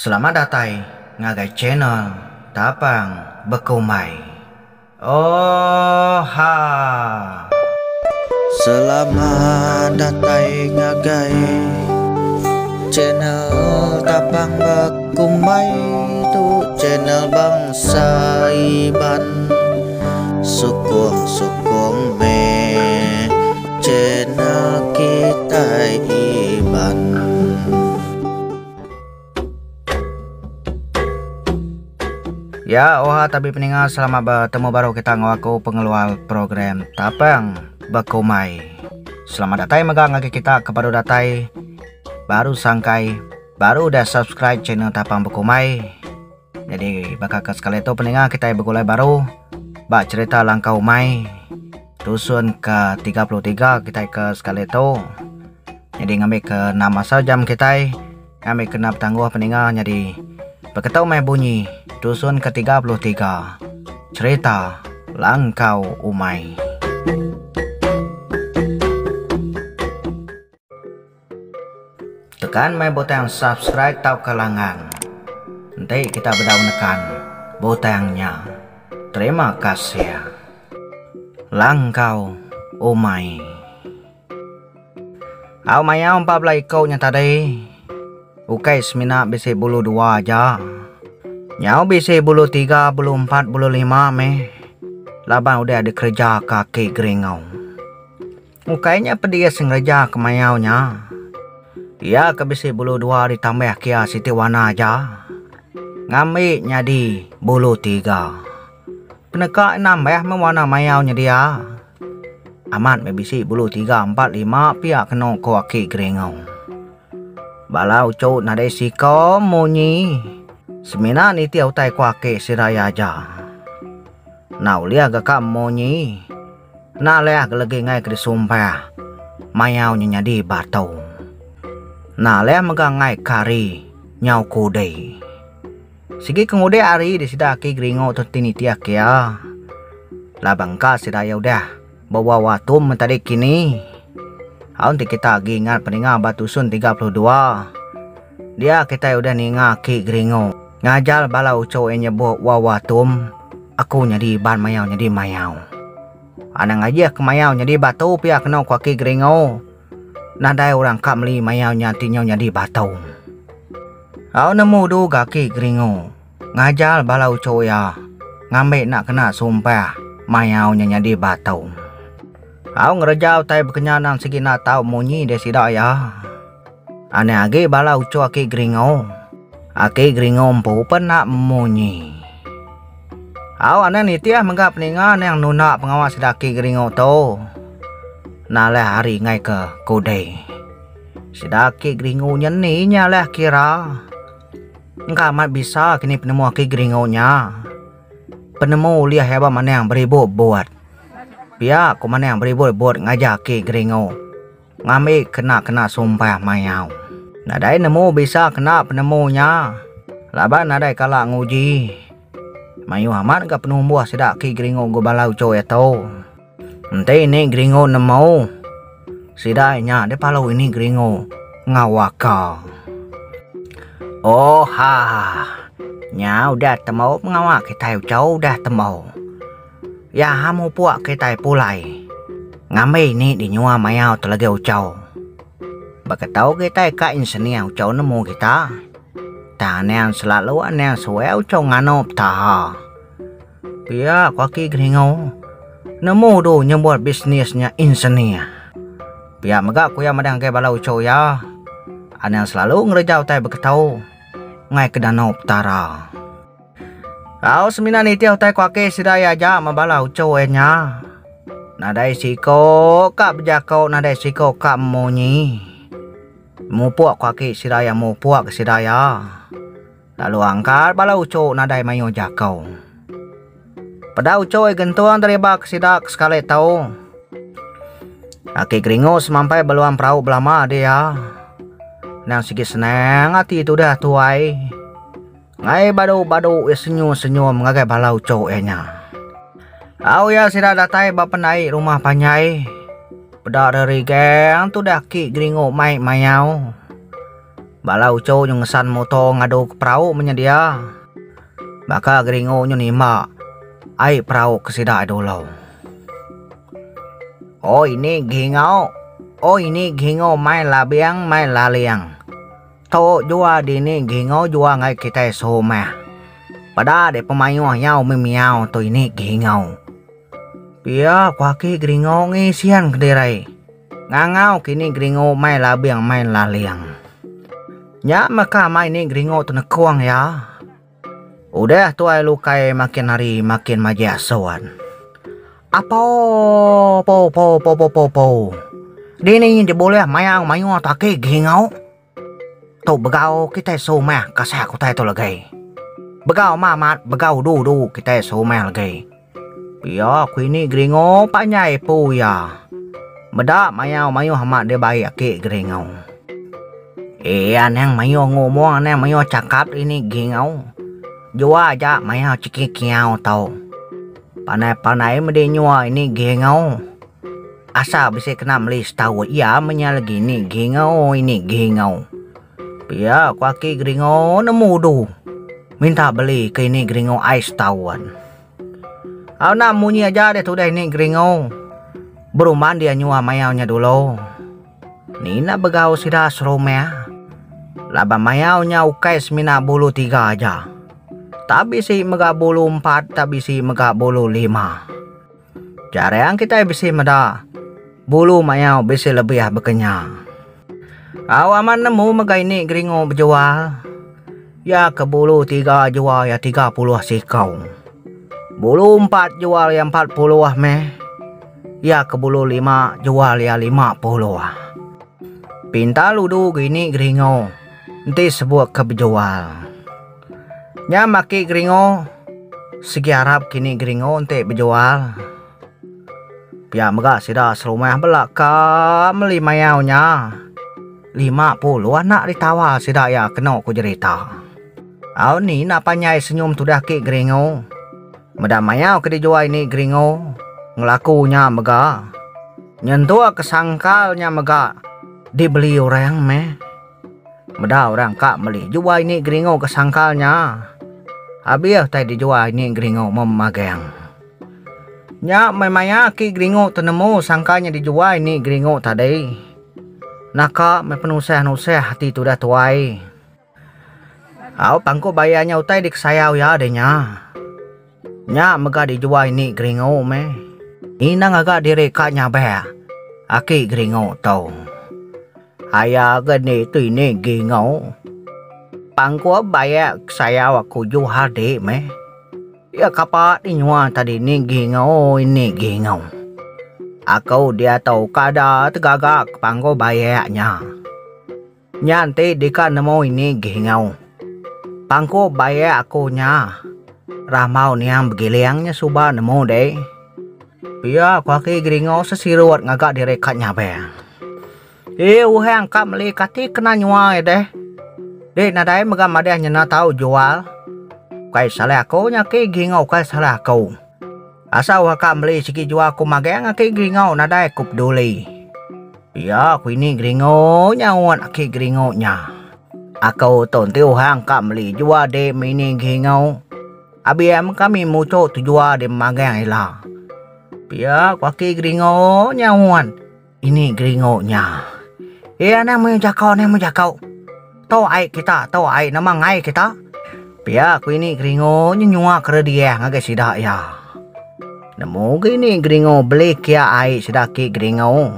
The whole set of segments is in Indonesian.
Selamat datang, ngagai channel, Tapang Bekumai. Oh ha. Selamat datang, ngagai channel, Tapang Bekumai tu channel bangsa Iban Sukong sukong me channel kita Iban. Ya, oha tapi peningat selama bertemu baru kita ngaku pengeluar program Tapang Bekumai. Selamat datang megang lagi kita kepada datai baru sangkai baru udah subscribe channel Tapang Bekumai. Jadi bakal ke sekali itu peningat kita bergulai baru bak cerita langkah umai dusun ke 33 kita ke sekali itu. Jadi ngambil ke nama jam kita ngambil kena tangguh peningat jadi Berketau mai bunyi Dusun ke-33 Cerita Langkau Umai. Tekan mai butang subscribe tau kelangan. Nanti kita berdaunkan butangnya Terima kasih. Langkau Umai. Au mayau 14 ikutnya tadi. Ukai semina bisi bulu dua aja Nyau bisi bulu tiga, bulu empat, bulu lima meh. Laban udah ada kerja kaki geringau Ukainya pedia sengaja kemayaunya. Dia ke bulu dua ditambah kia siti warna aja. Ngambil nyadi bulu tiga. Peneka nambah mewarna mayaunya dia. Amat mebisi bulu tiga, empat, lima Pihak kena kaki geringau Balau cau nade siko munyi. Semina ni tiau tai kuake siraya aja. Nau lia ga kam munyi. Na lea ga lagi ngai kri sumpah. Mayau nya di batau. Na lea maga ngai kari nyau kude. Sigi kengude ari di sidaki gringo tini tiak ya. Labang ka siraya udah bawa watum mentari kini. Aun kita lagi ingat peningat batusun 32 Dia kita udah ninga ki gringo Ngajal bala uco e nyebut wawatum Aku nyadi ban mayau nyadi mayau. Ana ngaji ke mayau nyadi batu pia kena kwa ki gringo Nadai orang kap meli mayau nyati nyau nyadi batu Au nemu du ga ki gringo Ngajal bala uco ya Ngambil nak kena sumpah Mayau nyadi batu Aku ngerejau tai segi nak tahu munyi sidak ya. Ane agi bala ucu aki gringo. Aki gringo empu nak munyi. Aku ane nitia menggap ningan yang nuna pengawas sidaki gringo to. Nale hari ngai ke kode. Sidaki gringo nyeni nyaleh kira. Enggak amat bisa kini penemu aki gringo nya. Penemu liah heba mana yang beribu buat. Pihak mana yang beribut buat ngajak ke geringo. Ngambil kena-kena sumpah mayau. Nadai nemu bisa kena penemunya. Laban nadai kalah nguji. Mayu amat ke penuh buah sedak ke geringo go balau cow itu. Nanti ini geringo nemu. Sidainya dia palau ini geringo ngawaka. Oh ha. Nya udah temu ngawak kita jauh udah temu. Ya hamu puak kita pulai. Ngambil ni di nyua mayau telagi ucau. Bakatau kita ka insenia ucau nemu kita. Ta yang selalu yang suwe ucau ngano ta. Pia kaki gringo. Nemu do nyebut bisnisnya insenia. Pia megak kuya madang ke bala ucau ya. Aneh selalu ngerejau tai bakatau. Ngai ke danau utara. Kau semina ni tiau tai kuake sidaya aja mabalau cowenya. Nadai siko kap jakau nadai siko kap monyi. Mupuak kuake sidaya mupuak sidaya. Lalu angkat balau cow nadai mayo jakau. Pada uco e gentuang dari bak sidak sekali tahu. Aki gringo semampai beluan perahu belama dia. Nang sigi seneng hati itu dah tuai. Ngai badu-badu senyum-senyum ngagai balau cowok enya. Au ya sira datai bapenai rumah Pedak dari geng tu dah ki gringo mai mayau. Balau cow yung ngesan moto ngado ke perahu menyedia. Maka geringo nyo nima ai perahu kesida dulu. Oh ini gingau. Oh ini gingau mai labiang mai laliang. To jua di ni gingau jua ngai kita so meh. Pada de pemayu nhau mi miau to ini gingau. Pia kwaki gringau ngi sian kederai. Ngangau kini gringau mai labiang mai laliang. Nya maka mai ni gringau tu kuang ya. Udah tuai lukai makin hari makin majasoan. Apa po po po po po po. Di ni di boleh mayang mayu take gingau. Tu begau kita so mah kasah aku tai tu lagi. Begau mamat begau du du kita so mah lagi. Pia aku ini gringo panyai pu ya. Meda mayau mayu hamat dia baik ake gringo. Eh anang mayu ngomong anang mayu cakap ini gingau. Jua aja mayau ciki kiau tau. Panai-panai mede nyua ini gingau. Asa bisa kena melis tahu ia menyalagi ini gingau ini gingau. Pia aku aki gringo nemu du. Minta beli ke ini gringo ais tawan. Au na munyi aja deh tuh deh ini gringo. Beruman dia nyua mayaunya dulu. Nina begau sida seromea. Laba mayaunya ukais mina bulu tiga aja. Tapi si mega bulu empat, tapi si mega bulu lima. Yang kita bisa meda. Bulu mayau bisa lebih berkenyang. Awaman nemu mega ini gringo berjual. Ya ke bulu tiga jual ya tiga puluh sikau. Bulu empat jual ya empat puluh ah meh. Ya ke bulu lima jual ya lima puluh ah. Pinta ludu gini gringo. Nanti sebuah kebejual. Nya maki gringo. Segi Arab kini gringo nanti bejual. Pia mega sida serumah mayaunya. Lima puluh anak ditawa sida ya kena ku cerita. Au ni napanya senyum tu dah ki gringo. Meda mayau ke dijual ini gringo. Ngelakunya mega. Nyentuh kesangkalnya mega. Dibeli orang meh. Meda orang kak beli jual ini gringo kesangkalnya. Habis tadi dijual ini gringo memagang. Nya memangnya ki gringo tenemu sangkanya dijual ini gringo tadi. Naka me penusah-nusah hati tu dah tuai. Au pangko bayarnya utai dik sayau ya adanya. Nya mega dijual ini gringo me. Ina ngaga direkanya ba. Aki gringo tau. Aya gani tu ini gringo. Pangko bayar sayau aku ju hade me. Ya kapat inyua tadi ini gringo ini gringo. Aku dia tahu kada tegagak pangko bayarnya. Nyanti dika nemu ini gingau. Pangko bayar aku nya. Ramau niang begiliangnya suba nemu deh. Pia aku aki gringau sesiruat ngagak direkatnya be. Eh uhang kak melikati kena nyua deh. Deh nadai megam ada nyena tahu jual. Kai salah aku nya ki gingau kai salah aku. Asa waka beli siki jua aku magang aki gringo nadai kup duli. Ya aku ini gringo nyawan aki gringo nya. Aku ton tiu hang ka beli jua de mini gringo. Abi em kami mucho tu jua de magang ila. Ya aku aki gringo nyawan. Ini gringo nya. Ya nang mau jakau nang mau jakau. Tau ai kita, tau ai nama ngai kita. Pia aku ini gringo nyua kere dia ngagai sidak ya. Nemu gini gringo beli kia ai sedaki gringo.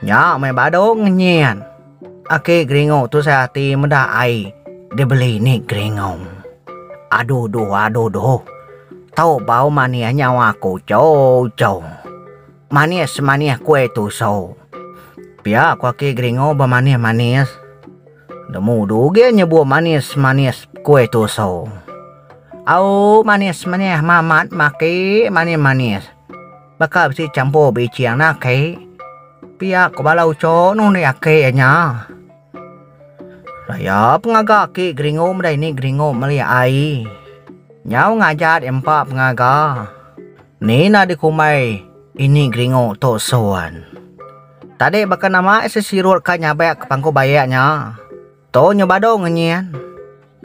Nya mai bado ngenyian. Ake gringo tu saya hati menda ai. Dia beli ni gringo. Aduh duh aduh duh. Tahu bau mania nyawa aku cow cow. Manis manis kue tu so. Pia aku ake gringo bermanis manis. Nemu duge nyebu manis manis kue tu so. Au manis manis mamat maki manis manis. Baka si campur biji yang nak kai. Pia ko balau cho nu ni ake nya. Raya pengaga ki gringo mdai ni gringo meli ai. Nyau ngajat empa pengaga. Ni na kumai ini gringo to soan. Tadi baka nama ese sirut ka nyabe ke pangko bayaknya. To nyobado ngenyen.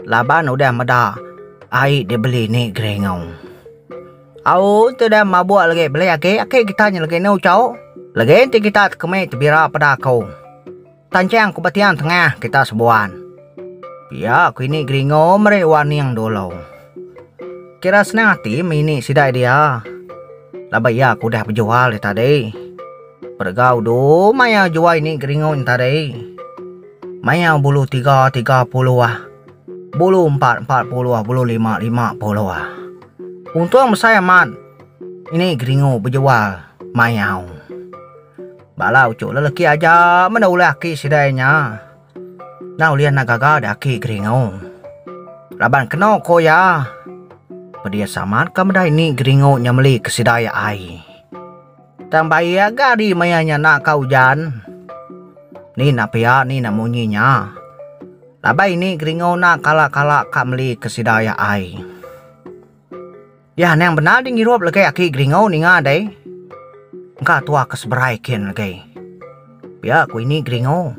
Laban udah meda. Ai dia beli ni gerengau. Au tu dah mabuk lagi beli ake ake kita nya lagi nau cau. Lagi nanti kita kemai tebira pada kau. Tancang kebatian tengah kita sebuan. Ya aku ini geringo merewani yang dulu. Kira senang hati mini sidai dia. Labai ya aku dah berjual tadi. Pergau do maya jual ini geringo tadi. Maya bulu tiga tiga puluh ah. Bulu empat empat puluh ah. Bulu lima lima puluh ah. Untung saya man. Ini geringo berjual maya. Balau cuk lelaki aja mana ulaki sidainya. Nau lian nagaga daki geringo. Laban kena ko ya. Pedia samat kamdai ni geringo nyameli kesidaya ai. Tambah ya gari mayanya nak kau jan. Ni nak pia ni nak munyinya. Labai ni geringo nak kala-kala kameli kesidaya ai. Ya nang benar ding hirop lagi aki geringo ni ngadai. Engka tua keseberai kian lagi. Ya aku ini geringo.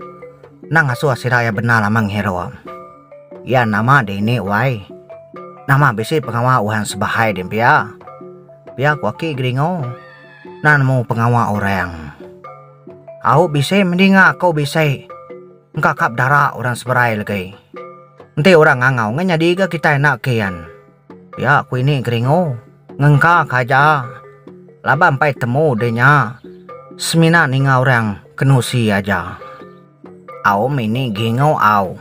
Nang asu asiraya benar lamang hero. Ya nama de ini wai. Nama besi pengawa uhan sebahai dem pia. Pia aku aki geringo. Nan mau pengawa orang. Aku bisa mendinga kau bisa. Engka kap darah orang seberai lagi. Nanti orang ngangau nganya diga kita enak kian. Ya aku ini geringo. Ngengka kaja. Laban pai temu denya. Semina ninga orang kenusi aja. Au mini gingo au.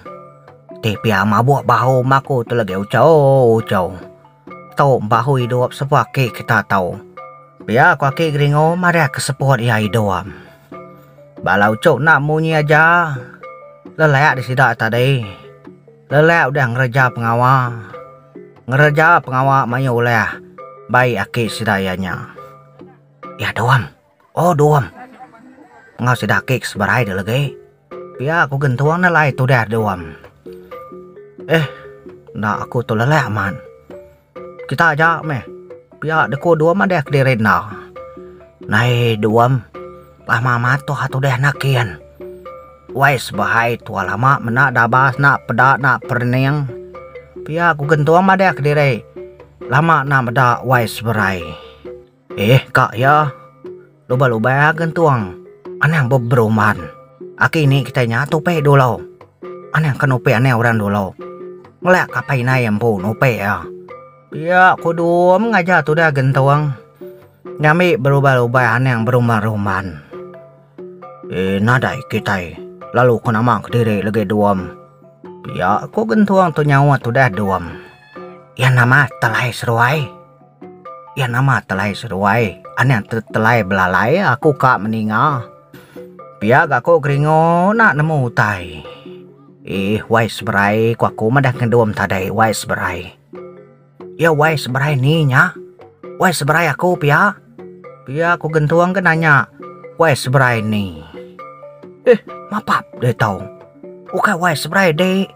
Tapi mabuk bahu maku tu lagi ucau ucau. Tau bahu hidup sebuah ke kita tahu. Biar aku ke gringo mari ke sepuat ya hidup. Balau cok nak munyi aja. Lelak di sidak tadi. Lelak udah ngereja pengawal. Ngereja pengawal mayu oleh bayi aki sidayanya. Ya doam. Oh doam. Ngau sidakik sebarai dia lagi. Biar aku gentuang na lai tu dah doam. Eh, nak aku tu lelak man. Kita aja meh. Biar deku dua mah deh kedirin na. Nai doam. Pah mama tu hatu deh nakian. Wais bahai tua lama menak dabas nak pedak nak perniang. Biar aku gentuang deh kediri. Lama nak medak wais berai. Eh, kak ya. Luba-luba gentuang. Anang beberuman. Aki ini kita nyatu pe dulu. Anang kan upe aneh orang dulu. Ngelak kapai na yang pun upe ya. Ya, kudu mengajar tu dah gentuang. Nyami berubah-ubah aneh beruman-ruman. Eh, nadai kita. Lalu kau nama kediri lagi duam. Ya, aku gentuang tu nyawa tu dah duam. Ya nama telai seruai. Ya nama telai seruai. Aneh telai belalai aku kak meninggal. Biar aku keringo nak nemu tai. Eh, wai seberai ku aku madah kendum tadai wai seberai. Ya wai seberai ni nya. Wai seberai aku pia. Pia aku gentuang ke nanya. Wai seberai ni. Eh, mapap deh tau. Ukai wai seberai deh.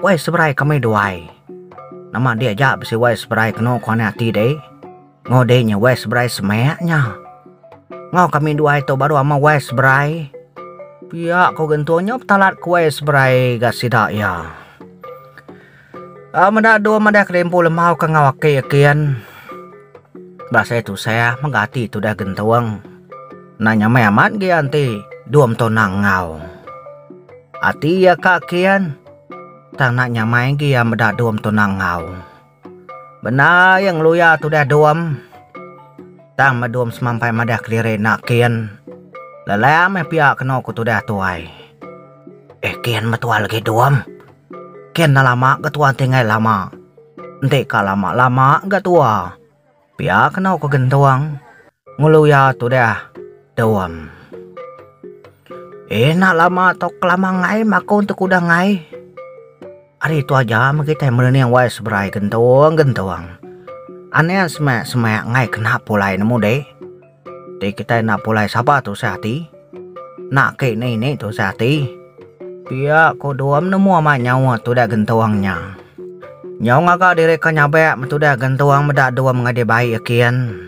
Wai seberai kami duai. Nama dia aja besi wai seberai kena kone hati deh. Ngodenya wai seberai semayaknya. Ngau kami duai tu baru ama wai seberai. Pia kau gentuanya talat kue seberai gak sidak ya. Ah, menda dua menda kelempu lemau ke ngawake yakian. Bahasa itu saya menggati itu dah gentuang. Nanya memat ge anti duam tonang ngau. Ati ya kakian. Tang nak nyamai ge ya meda duam tonang ngau. Benar yang lu ya tu dah duam. Tang maduam semampai madah kelire nak kian. Lala me pia kena ku tu dah tuai. Eh kian matua lagi duam. Kian na lama ketua tinggal lama. Nanti ka lama lama gak tua. Pia kena ku gentuang. Ngulu ya tu dah duam. Eh nak lama atau kelama ngai maka untuk udah ngai. Hari itu aja kita mereni yang wais berai gentuang gentuang. Aneh semak semak ngai kena pulai nemu deh. Di kita nak pulai siapa tu sehati? Nak ke ni ni tu sehati? Pia ko doam nemu ama nyawa tu dah gentuangnya. Nyawa ngaka diri ka nyabe tu dah gentuang medak doam ngade bayi akian.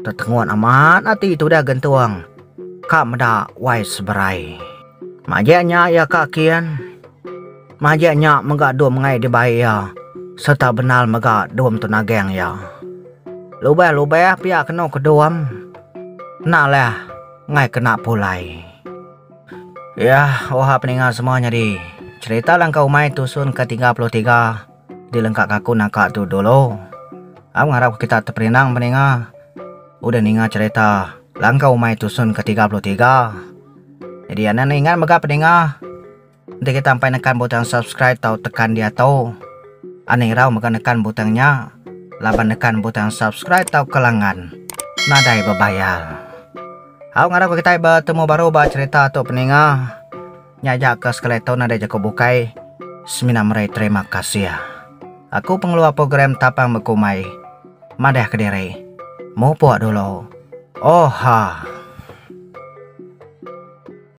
Tetenguan amat ati tu dah gentuang. Kak medak wais berai. Majanya ya kak kian. Majaknya megak dom ngai di bayi ya. Serta benal megak dom tu nageng ya. Lubeh lubeh pihak kena kedom. Nak lah ngai kena pulai. Ya, wah peningat semuanya di. Cerita langkau mai tusun ke-33 di lengkap aku nakak tu dulu. Aku ngarap kita terperinang peningat. Udah ningat cerita langkau mai tusun ke-33. Jadi anda ingat megak peningat. Nanti kita sampai nekan butang subscribe atau tekan dia tahu. Aneh rau maka nekan butangnya. Laban nekan butang subscribe atau kelangan. Nadai berbayar. Aku ngarap kita bertemu baru bah cerita atau peninga. Nyajak ke skeleton ada jago bukai. Semina merai terima kasih ya. Aku pengeluar program tapang bekumai. Madah kediri. Mau puak dulu. Oh ha.